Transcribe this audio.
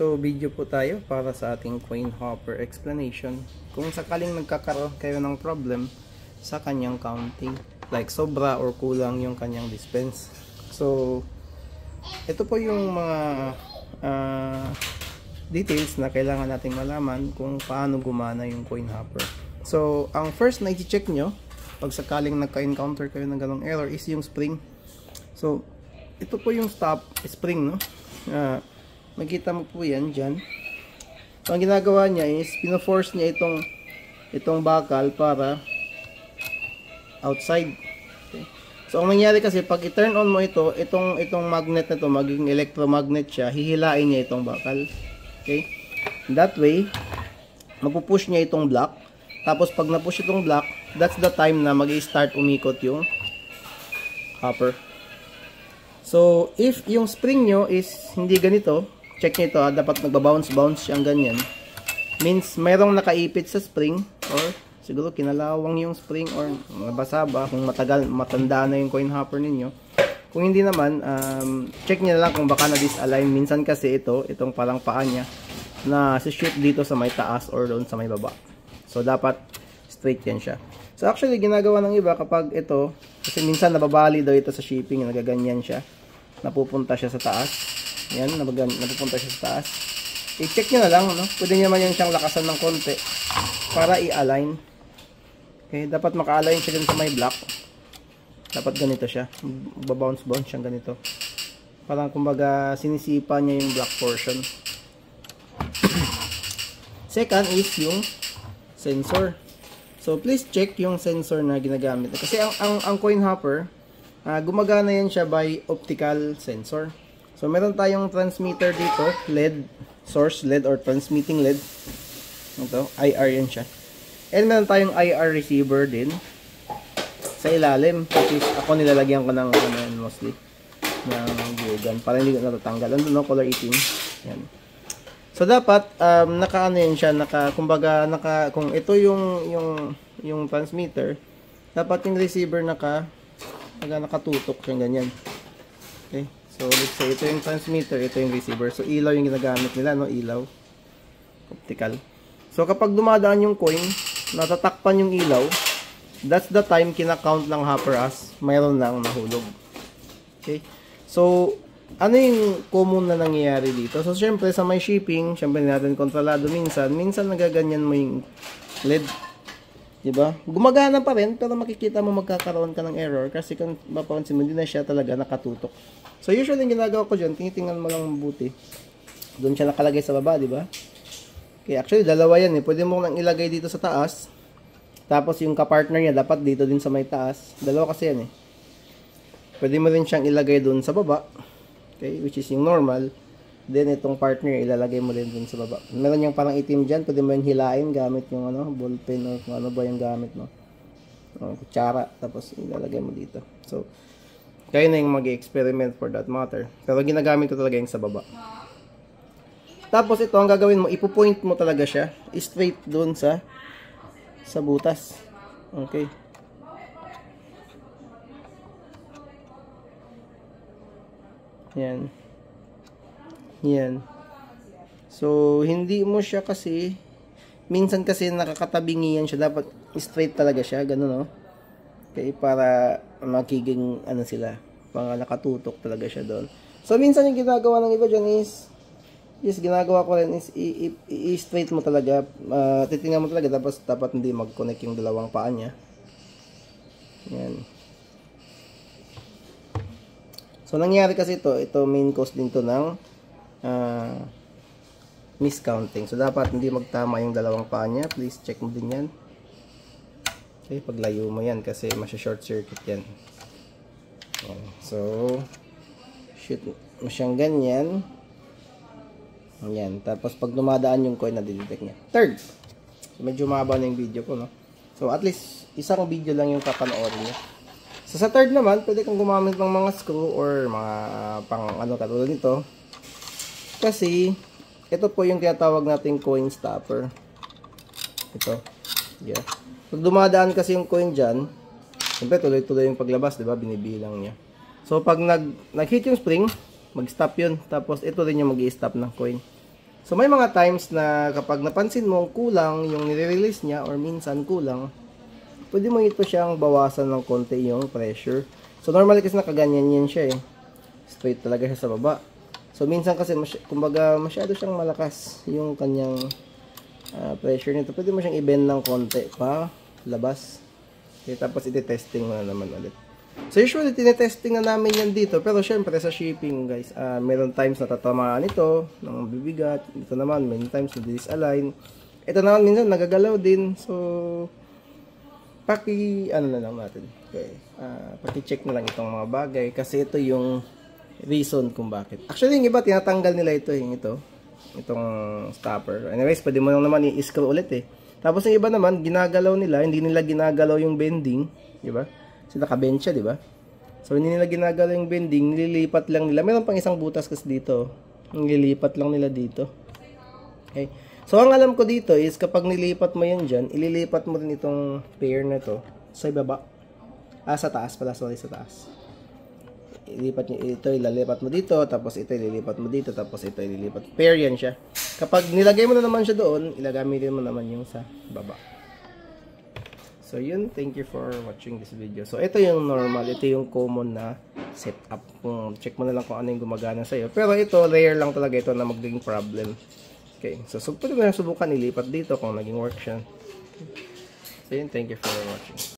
So, video po tayo para sa ating coin hopper explanation. Kung sakaling nagkakaroon kayo ng problem sa kanyang counting, like sobra or kulang yung kanyang dispense. So, ito po yung mga uh, details na kailangan nating malaman kung paano gumana yung coin hopper. So, ang first na i-check nyo, pag sakaling nagka-encounter kayo ng ganong error is yung spring. So, ito po yung stop spring, no? Uh, Makita mo po yan dyan. So, ang ginagawa niya is, pino-force niya itong, itong bakal para outside. Okay. So, ang mangyari kasi, pag i-turn on mo ito, itong, itong magnet na ito, magiging electromagnet siya, hihilain niya itong bakal. Okay? That way, mapupush niya itong block. Tapos, pag na-push itong block, that's the time na mag-start umikot yung hopper. So, if yung spring nyo is hindi ganito, check nyo ito ha, dapat nagbabounce-bounce siyang ganyan. Means, mayroong nakaipit sa spring or siguro kinalawang yung spring or nabasa ba kung matagal, matanda na yung coin hopper ninyo. Kung hindi naman, um, check nyo lang kung baka na-disalign. Minsan kasi ito, itong parang paa niya, na si-shoot dito sa may taas or doon sa may baba. So, dapat straight yan siya. So, actually, ginagawa ng iba kapag ito, kasi minsan nababali daw ito sa shipping, nagaganyan siya. Napupunta siya sa taas. Yan, nabagan, napupunta siya sa taas. I-check nyo na lang, no? Pwede nyo naman yan siyang lakasan ng konti para i-align. Okay, dapat maka-align siya dun sa may block. Dapat ganito siya. Babounce-bounce siyang ganito. Parang kumbaga sinisipa niya yung block portion. Second is yung sensor. So please check yung sensor na ginagamit. Kasi ang ang, ang coin hopper, uh, gumagana yan siya by optical sensor. So, meron tayong transmitter dito, LED, source LED or transmitting LED. Ito, IR yan siya. And meron tayong IR receiver din sa ilalim. Which is, ako nilalagyan ko ng ano yan mostly ng glue gun para hindi ko natatanggal. Ano no, color 18. Yan. So, dapat, um, naka ano yan siya, naka, kumbaga, naka, kung ito yung, yung, yung transmitter, dapat yung receiver naka, naka nakatutok siya ganyan. Okay. So, let's say, ito yung transmitter, ito yung receiver. So, ilaw yung ginagamit nila, no? Ilaw. Optical. So, kapag dumadaan yung coin, natatakpan yung ilaw, that's the time kinakount ng hopper as mayroon nang nahulog. Okay? So, ano yung common na nangyayari dito? So, syempre, sa may shipping, syempre natin kontrolado minsan, minsan nagaganyan mo yung LED. Diba? Gumagana pa rin, pero makikita mo magkakaroon ka ng error kasi kung mapapansin mo, hindi na siya talaga nakatutok. So usually ginagawa ko dyan, tinitingnan mo lang mabuti. Doon siya nakalagay sa baba, di ba? Okay, actually dalawa yan eh. Pwede mo nang ilagay dito sa taas. Tapos yung kapartner niya dapat dito din sa may taas. Dalawa kasi yan eh. Pwede mo rin siyang ilagay doon sa baba. Okay, which is yung normal. Then itong partner ilalagay mo din doon sa baba. Meron yung parang itim dyan, pwede mo yung hilain gamit yung ano, ballpen or kung ano ba yung gamit. No? kutsara, tapos ilalagay mo dito. So, kayo na yung mag-experiment for that matter. Pero ginagamit ko talaga yung sa baba. Tapos ito, ang gagawin mo, ipo-point mo talaga siya straight doon sa sa butas. Okay. Yan. Yan. So, hindi mo siya kasi minsan kasi nakakatabingi yan siya. Dapat straight talaga siya. Ganun, no? Okay, para magiging ano sila, mga nakatutok talaga siya doon. So minsan yung ginagawa ng iba diyan is yes, ginagawa ko rin is i-straight mo talaga, uh, titingnan mo talaga tapos dapat hindi mag-connect yung dalawang paa niya. Yan. So nangyari kasi ito, ito main cause din to ng uh, miscounting. So dapat hindi magtama yung dalawang paa niya. Please check mo din yan. Okay, paglayo mo yan kasi masya-short circuit yan. So, shoot mo siyang ganyan. Ayan. Tapos, pag dumadaan yung coin, na-detect niya. Third. So, medyo mahaba na yung video ko, no? So, at least, isang video lang yung papanoorin niya. So, sa third naman, pwede kang gumamit ng mga screw or mga pang ano katulad nito. Kasi, ito po yung tinatawag nating coin stopper. Ito. Yeah. Pag dumadaan kasi yung coin dyan, siyempre tuloy-tuloy yung paglabas, di ba? Binibilang niya. So, pag nag, nag-hit yung spring, mag-stop yun. Tapos, ito rin yung mag stop ng coin. So may mga times na kapag napansin mo kulang yung nire-release niya or minsan kulang, pwede mo ito siyang bawasan ng konti yung pressure. So normally kasi nakaganyan yan siya eh. Straight talaga siya sa baba. So minsan kasi masy- kumbaga masyado siyang malakas yung kanyang ah, pressure nito. Pwede mo siyang i-bend ng konti pa labas. Okay, tapos iti-testing mo na naman ulit. So usually tinetesting na namin yan dito pero syempre sa shipping guys, ah meron times na tatamaan ito ng bibigat. Ito naman many times na disalign. Ito naman minsan nagagalaw din. So paki ano na lang natin. Okay. Ah, paki-check na lang itong mga bagay kasi ito yung reason kung bakit. Actually yung iba tinatanggal nila ito yung ito. Itong stopper. Anyways, pwede mo lang naman i-screw ulit eh. Tapos yung iba naman ginagalaw nila, hindi nila ginagalaw yung bending, di ba? Kasi naka-bend siya, di ba? So hindi nila ginagalaw yung bending, nililipat lang nila. Meron pang isang butas kasi dito. Nililipat lang nila dito. Okay. So, ang alam ko dito is kapag nilipat mo yan dyan, ililipat mo rin itong pair na to sa ibaba. Ah, sa taas pala. Sorry, sa taas. Ilipat niyo ito, ililipat mo dito, tapos ito ililipat mo dito, tapos ito ililipat. Pair yan siya. Kapag nilagay mo na naman siya doon, ilagamitin mo naman yung sa baba. So, yun. Thank you for watching this video. So, ito yung normal. Ito yung common na setup. Kung check mo na lang kung ano yung gumagana sa'yo. Pero ito, rare lang talaga ito na magiging problem. Okay. So, so pwede mo na subukan ilipat dito kung naging work siya. So, yun. Thank you for watching.